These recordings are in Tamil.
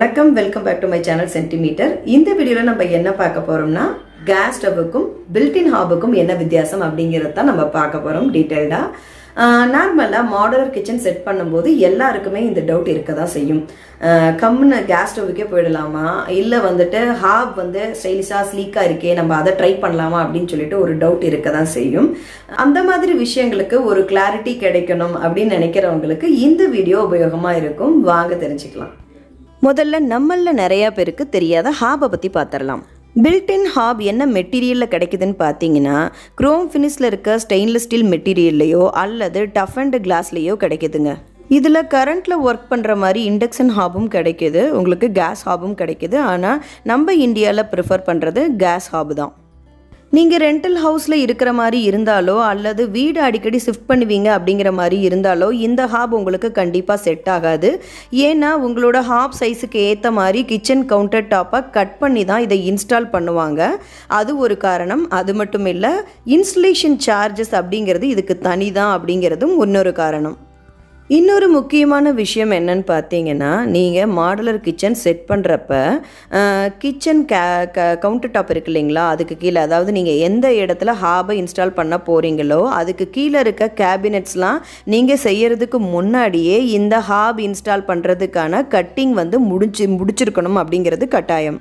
வணக்கம் welcome back to my channel centimetre இந்த வீடியோல நம்ம என்ன பார்க்க போறோம்னா கேஸ் ஸ்டவ்வுக்கும் பில்டின் ஹாபுக்கும் என்ன வித்தியாசம் அப்படிங்கிறத தான் நம்ம பார்க்க போறோம் டீட்டெயில்டா நார்மலாக மாடலர் கிச்சன் செட் பண்ணும்போது எல்லாருக்குமே இந்த டவுட் இருக்க தான் செய்யும் கம்முன்னு கேஸ் ஸ்டவ்வுக்கே போயிடலாமா? இல்லை வந்துட்டு ஹாப் வந்து ஸ்டைலிஷாக ஸ்லீக்காக இருக்கே நம்ம அதை ட்ரை பண்ணலாமா அப்படின்னு சொல்லிட்டு ஒரு டவுட் இருக்க தான் செய்யும். அந்த மாதிரி விஷயங்களுக்கு ஒரு கிளாரிட்டி கிடைக்கணும் அப்படின்னு நினைக்கிறவங்களுக்கு இந்த வீடியோ உபயோகமாக இருக்கும். வாங்க தெரிஞ்சுக்கலாம். முதல்ல நம்மள நிறைய பேருக்கு தெரியாத ஹாபை பற்றி பார்த்துடலாம் பில்டின் ஹாப் என்ன மெட்டீரியலில் கிடைக்குதுன்னு பார்த்தீங்கன்னா குரோம் ஃபினிஷில் இருக்க ஸ்டெயின்லெஸ் ஸ்டீல் மெட்டீரியல்லையோ அல்லது டஃப் அண்ட் கிளாஸ்லேயோ கிடைக்குதுங்க. இதில் கரண்ட்டில் ஒர்க் பண்ணுற மாதிரி இண்டக்ஷன் ஹாபும் கிடைக்கிது. உங்களுக்கு கேஸ் ஹாபும் கிடைக்கிது. ஆனால் நம்ம இந்தியாவில் ப்ரிஃபர் பண்ணுறது கேஸ் ஹாபு தான். நீங்கள் ரெண்டல் ஹவுஸில் இருக்கிற மாதிரி இருந்தாலோ அல்லது வீடு அடிக்கடி ஷிஃப்ட் பண்ணுவீங்க அப்படிங்கிற மாதிரி இருந்தாலோ இந்த ஹாப் உங்களுக்கு கண்டிப்பாக செட் ஆகாது. ஏன்னா உங்களோட ஹாப் சைஸுக்கு ஏற்ற மாதிரி கிச்சன் கவுண்டர் டாப்பை கட் பண்ணி தான் இதை இன்ஸ்டால் பண்ணுவாங்க. அது ஒரு காரணம். அது மட்டும் இல்லை இன்ஸ்டலேஷன் சார்ஜஸ் அப்படிங்கிறது இதுக்கு தனி தான் அப்படிங்கிறதும் இன்னொரு காரணம். இன்னொரு முக்கியமான விஷயம் என்னன்னு பார்த்தீங்கன்னா நீங்கள் மாடுலர் கிச்சன் செட் பண்ணுறப்ப கிச்சன் கே க கவுண்டர் டாப் இருக்கு இல்லைங்களா? அதுக்கு கீழே அதாவது நீங்கள் எந்த இடத்துல ஹாபை இன்ஸ்டால் பண்ண போகிறீங்களோ அதுக்கு கீழே இருக்க கேபினெட்ஸ்லாம் நீங்கள் செய்யறதுக்கு முன்னாடியே இந்த ஹாப் இன்ஸ்டால் பண்ணுறதுக்கான கட்டிங் வந்து முடிஞ்சு முடிச்சிருக்கணும் அப்படிங்கிறது கட்டாயம்.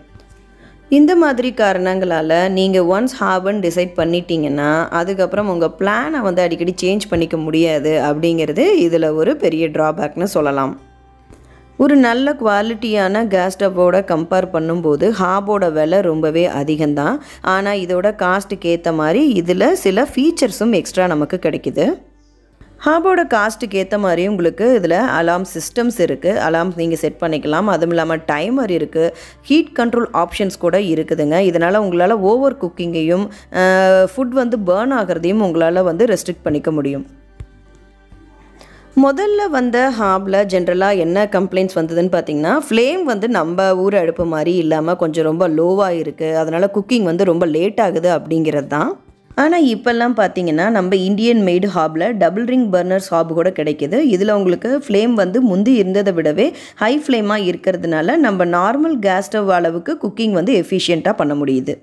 இந்த மாதிரி காரணங்களால் நீங்கள் ஒன்ஸ் ஹாபன் டிசைட் பண்ணிட்டீங்கன்னா அதுக்கப்புறம் உங்கள் பிளானை வந்து அடிக்கடி சேஞ்ச் பண்ணிக்க முடியாது அப்படிங்கிறது இதில் ஒரு பெரிய ட்ராபேக்னு சொல்லலாம். ஒரு நல்ல குவாலிட்டியான கேஸ் ஸ்டவ்வோட கம்பேர் பண்ணும்போது ஹாபோட விலை ரொம்பவே அதிகம்தான். ஆனால் இதோட காஸ்ட்டுக்கு ஏற்ற மாதிரி இதில் சில ஃபீச்சர்ஸும் எக்ஸ்ட்ரா நமக்கு கிடைக்குது. ஹாபோட காஸ்ட்டுக்கு ஏற்ற மாதிரி உங்களுக்கு இதில் அலாம் சிஸ்டம்ஸ் இருக்குது அலாம் நீங்கள் செட் பண்ணிக்கலாம். அதுவும் இல்லாமல் டைமர் இருக்குது ஹீட் கண்ட்ரோல் ஆப்ஷன்ஸ் கூட இருக்குதுங்க. இதனால் உங்களால் ஓவர் குக்கிங்கையும் ஃபுட் வந்து பேர்ன் ஆகிறதையும் உங்களால் வந்து ரெஸ்ட்ரிக்ட் பண்ணிக்க முடியும். முதல்ல வந்த ஹாபில் ஜென்ரலாக என்ன கம்ப்ளைண்ட்ஸ் வந்ததுன்னு பார்த்தீங்கன்னா ஃப்ளேம் வந்து நம்ம ஊர் அடுப்பு மாதிரி இல்லாமல் கொஞ்சம் ரொம்ப லோவாக இருக்குது அதனால் குக்கிங் வந்து ரொம்ப லேட் ஆகுது அப்படிங்கிறது தான். ஆனால் இப்போல்லாம் பார்த்தீங்கன்னா நம்ம இந்தியன் மேடு ஹாபில் டபுள் ரிங் பர்னர்ஸ் ஹாப் கூட கிடைக்கிது. இதில் உங்களுக்கு ஃப்ளேம் வந்து முந்தி இருந்ததை விடவே ஹை ஃப்ளேமாக இருக்கிறதுனால நம்ம நார்மல் கேஸ் ஸ்டவ் அளவுக்கு குக்கிங் வந்து எஃபிஷியண்ட்டாக பண்ண முடியுது.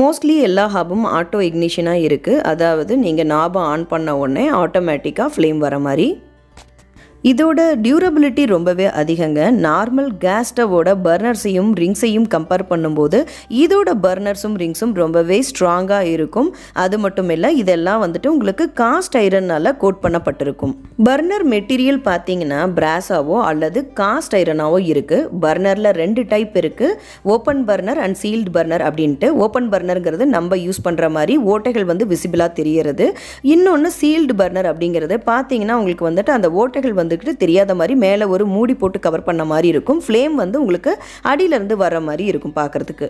மோஸ்ட்லி எல்லா ஹாபும் ஆட்டோ இக்னிஷனாக இருக்குது அதாவது நீங்கள் நாபம் ஆன் பண்ண உடனே ஆட்டோமேட்டிக்காக ஃப்ளேம் வர மாதிரி. இதோட டியூரபிலிட்டி ரொம்பவே அதிகங்க. நார்மல் கேஸ் ஸ்டவோட பர்னர்ஸையும் ரிங்ஸையும் கம்பேர் பண்ணும்போது இதோட பர்னர்ஸும் ரிங்ஸும் ரொம்பவே ஸ்ட்ராங்காக இருக்கும். அது மட்டும் இல்லை இதெல்லாம் வந்துட்டு உங்களுக்கு காஸ்ட் ஐரனால் கோட் பண்ணப்பட்டிருக்கும். பர்னர் மெட்டீரியல் பார்த்தீங்கன்னா பிராஸாவோ அல்லது காஸ்ட் ஐரனாவோ இருக்குது பர்னரில் ரெண்டு டைப் இருக்குது open burner and sealed burner அப்படின்ட்டு ஓப்பன் பர்னருங்கிறது நம்ம யூஸ் பண்ணுற மாதிரி ஓட்டைகள் வந்து விசிபிளாக தெரியறது. இன்னொன்று சீல்டு பர்னர் அப்படிங்கிறது பார்த்தீங்கன்னா உங்களுக்கு வந்துட்டு அந்த ஓட்டைகள் வந்து வந்துக்கிட்டு தெரியாத மாதிரி மேலே ஒரு மூடி போட்டு கவர் பண்ண மாதிரி இருக்கும். ஃப்ளேம் வந்து உங்களுக்கு அடியிலேருந்து வர மாதிரி இருக்கும் பார்க்குறதுக்கு.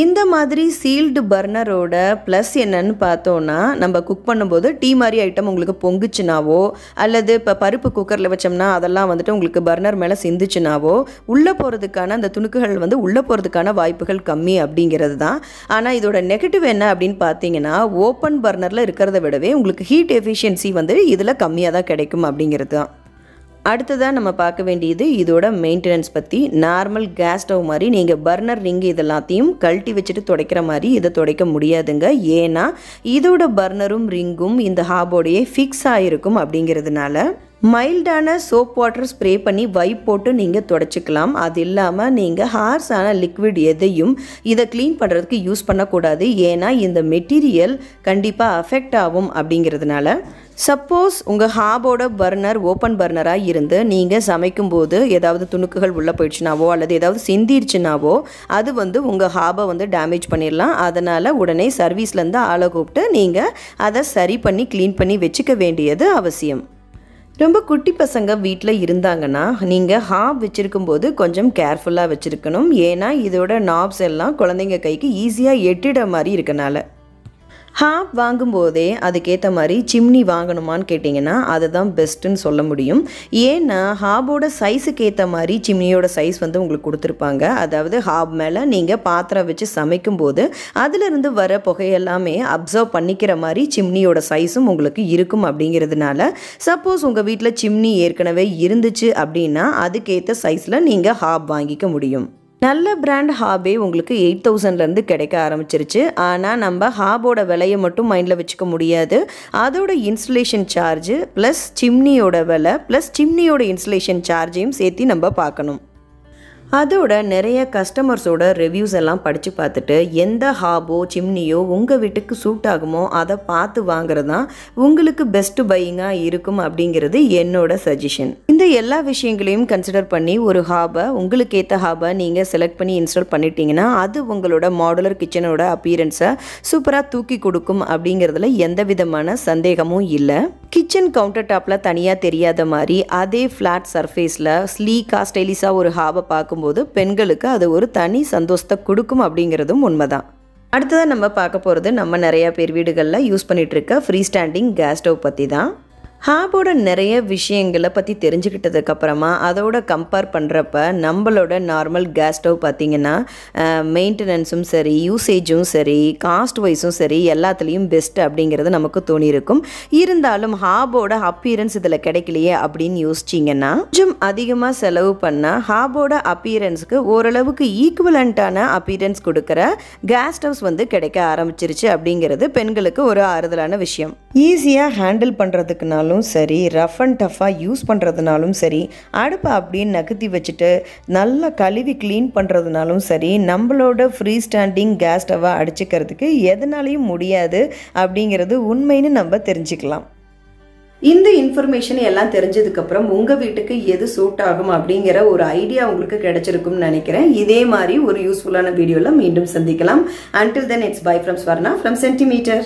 இந்த மாதிரி சீல்டு பர்னரோட ப்ளஸ் என்னன்னு பார்த்தோன்னா நம்ம குக் பண்ணும்போது டீ மாதிரி ஐட்டம் உங்களுக்கு பொங்குச்சுனாவோ அல்லது இப்போ பருப்பு குக்கரில் வச்சோம்னா அதெல்லாம் வந்துட்டு உங்களுக்கு பர்னர் மேலே சிந்துச்சுனாவோ உள்ளே போகிறதுக்கான அந்த துணுக்குகள் வந்து உள்ளே போகிறதுக்கான வாய்ப்புகள் கம்மி அப்படிங்கிறது தான். ஆனால் இதோட நெகட்டிவ் என்ன அப்படின்னு பார்த்தீங்கன்னா ஓப்பன் பர்னரில் இருக்கிறத விடவே உங்களுக்கு ஹீட் எஃபிஷியன்சி வந்து இதில் கம்மியாக தான் கிடைக்கும் அப்படிங்கிறது தான். அடுத்ததாக நம்ம பார்க்க வேண்டியது இதோட மெயின்டெனன்ஸ் பற்றி நார்மல் கேஸ் ஸ்டவ் மாதிரி நீங்கள் பர்னர் ரிங்கு இதெல்லாத்தையும் கழட்டி வச்சுட்டு துடைக்கிற மாதிரி இதை துடைக்க முடியாதுங்க. ஏன்னா இதோட பர்னரும் ரிங்கும் இந்த ஹாபோடையே ஃபிக்ஸ் ஆகிருக்கும் அப்படிங்கிறதுனால மைல்டான சோப் வாட்டர் ஸ்ப்ரே பண்ணி வைப் போட்டு நீங்கள் தொடச்சிக்கலாம். அது இல்லாமல் நீங்கள் ஹார்ஸான லிக்விட் எதையும் இதை க்ளீன் பண்ணுறதுக்கு யூஸ் பண்ணக்கூடாது. ஏன்னா இந்த மெட்டீரியல் கண்டிப்பாக அஃபெக்ட் ஆகும் அப்படிங்கிறதுனால. சப்போஸ் உங்கள் ஹாபோட பர்னர் ஓப்பன் பர்னராக இருந்து நீங்கள் சமைக்கும்போது ஏதாவது துணுக்குகள் உள்ளே போயிடுச்சுனாவோ அல்லது ஏதாவது சிந்திருச்சுனாவோ அது வந்து உங்கள் ஹாபை வந்து டேமேஜ் பண்ணிடலாம். அதனால் உடனே சர்வீஸ்லேருந்து ஆளை கூப்பிட்டு நீங்கள் அதை சரி பண்ணி க்ளீன் பண்ணி வச்சுக்க வேண்டியது அவசியம். ரொம்ப குட்டி பசங்க வீட்டில் இருந்தாங்கன்னா நீங்கள் ஹாப் வச்சுருக்கும் போது கொஞ்சம் கேர்ஃபுல்லாக வச்சுருக்கணும். ஏன்னா இதோட நாப்ஸ் எல்லாம் குழந்தைங்க கைக்கு ஈஸியாக எட்டிட மாதிரி இருக்கனால. ஹாப் வாங்கும்போதே அதுக்கேற்ற மாதிரி சிம்னி வாங்கணுமான்னு கேட்டிங்கன்னா அதுதான் பெஸ்ட்டுன்னு சொல்ல முடியும். ஏன்னா ஹாபோட சைஸுக்கு ஏற்ற மாதிரி சிம்னியோட சைஸ் வந்து உங்களுக்கு கொடுத்துருப்பாங்க. அதாவது ஹாப் மேலே நீங்கள் பாத்திரம் வச்சு சமைக்கும்போது அதிலிருந்து வர புகையெல்லாமே அப்சர்வ் பண்ணிக்கிற மாதிரி சிம்னியோட சைஸும் உங்களுக்கு இருக்கும் அப்படிங்கிறதுனால சப்போஸ் உங்கள் வீட்டில் சிம்னி ஏற்கனவே இருந்துச்சு அப்படின்னா அதுக்கேற்ற சைஸில் நீங்கள் ஹாப் வாங்கிக்க முடியும். நல்ல பிராண்ட் ஹாபே உங்களுக்கு எயிட் தௌசண்ட்லேருந்து கிடைக்க ஆரம்பிச்சிருச்சு. ஆனால் நம்ம ஹாபோட விலையை மட்டும் மைண்டில் வச்சுக்க முடியாது. அதோட இன்ஸ்டலேஷன் சார்ஜு ப்ளஸ் சிம்னியோட விலை ப்ளஸ் சிம்னியோட இன்ஸ்டலேஷன் சார்ஜையும் சேர்த்து நம்ம பார்க்கணும். அதோட நிறைய கஸ்டமர்ஸோட ரிவ்யூஸ் எல்லாம் படித்து பார்த்துட்டு எந்த ஹாபோ சிம்னியோ உங்கள் வீட்டுக்கு சூட் ஆகுமோ அதை பார்த்து வாங்குறது தான் உங்களுக்கு பெஸ்ட்டு பையிங்காக இருக்கும் அப்படிங்கிறது என்னோட சஜஷன் இந்த எல்லா விஷயங்களையும் கன்சிடர் பண்ணி ஒரு ஹாபை உங்களுக்கு ஏற்ற ஹாபை நீங்கள் செலக்ட் பண்ணி இன்ஸ்டால் பண்ணிட்டீங்கன்னா அது உங்களோட மாடுலர் கிச்சனோட அப்பீரன்ஸை சூப்பராக தூக்கி கொடுக்கும் அப்படிங்கிறதுல எந்த விதமான சந்தேகமும் இல்லை. கிச்சன் கவுண்டர் டாப்பில் தனியாக தெரியாத மாதிரி அதே ஃப்ளாட் சர்ஃபேஸில் ஸ்லீக்காக ஸ்டைலிஷாக ஒரு ஹாபை பார்க்கும் பார்க்கும்போது பெண்களுக்கு அது ஒரு தனி சந்தோஷத்தை கொடுக்கும் அப்படிங்கிறதும் உண்மைதான். அடுத்ததாக நம்ம பார்க்க போகிறது நம்ம நிறையா பேர் வீடுகளில் யூஸ் பண்ணிகிட்டு இருக்க ஃப்ரீ ஸ்டாண்டிங் கேஸ் ஸ்டவ் பற்றி தான் ஹாபோட நிறைய விஷயங்களை பற்றி தெரிஞ்சுக்கிட்டதுக்கப்புறமா அதோட கம்பேர் பண்ணுறப்ப நம்மளோட நார்மல் கேஸ் ஸ்டவ் பார்த்திங்கன்னா மெயின்டெனன்ஸும் சரி யூசேஜும் சரி காஸ்ட் வைஸும் சரி எல்லாத்துலேயும் பெஸ்ட் அப்படிங்கிறது நமக்கு தோணியிருக்கும். இருந்தாலும் ஹாபோட அப்பியரன்ஸ் இதில் கிடைக்கலையே அப்படின்னு யோசிச்சிங்கன்னா கொஞ்சம் அதிகமாக செலவு பண்ணால் ஹாபோட அப்பியரன்ஸுக்கு ஓரளவுக்கு ஈக்குவலண்ட்டான அப்பியரன்ஸ் கொடுக்குற கேஸ் ஸ்டவ்ஸ் வந்து கிடைக்க ஆரம்பிச்சிருச்சு அப்படிங்கிறது பெண்களுக்கு ஒரு ஆறுதலான விஷயம். ஈஸியாக ஹேண்டில் பண்ணுறதுக்குனாலும் சரி ரஃப் அண்ட் டஃப்பாக யூஸ் பண்ணுறதுனாலும் சரி அடுப்பை அப்படியே நகர்த்தி வச்சுட்டு நல்லா கழுவி க்ளீன் பண்ணுறதுனாலும் சரி நம்மளோட ஃப்ரீ ஸ்டாண்டிங் கேஸ் ஸ்டவ்வை அடிச்சுக்கிறதுக்கு எதனாலையும் முடியாது அப்படிங்கிறது உண்மைன்னு நம்ம தெரிஞ்சுக்கலாம். இந்த இன்ஃபர்மேஷன் எல்லாம் தெரிஞ்சதுக்கப்புறம் உங்கள் வீட்டுக்கு எது சூட் ஆகும் அப்படிங்கிற ஒரு ஐடியா உங்களுக்கு கிடைச்சிருக்கும்னு நினைக்கிறேன். இதே மாதிரி ஒரு யூஸ்ஃபுல்லான வீடியோவில் மீண்டும் சந்திக்கலாம். Until then it's bye from Swarna from centimetre